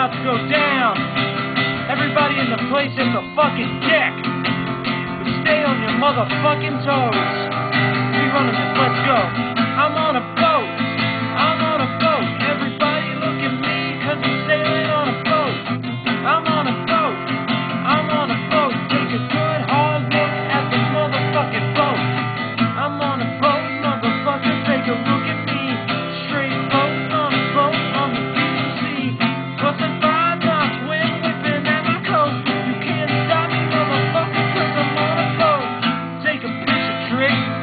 about to go down. Everybody in the place is a fucking dick. But stay on your motherfucking toes. We running this, let's go. I'm on a trick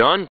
done.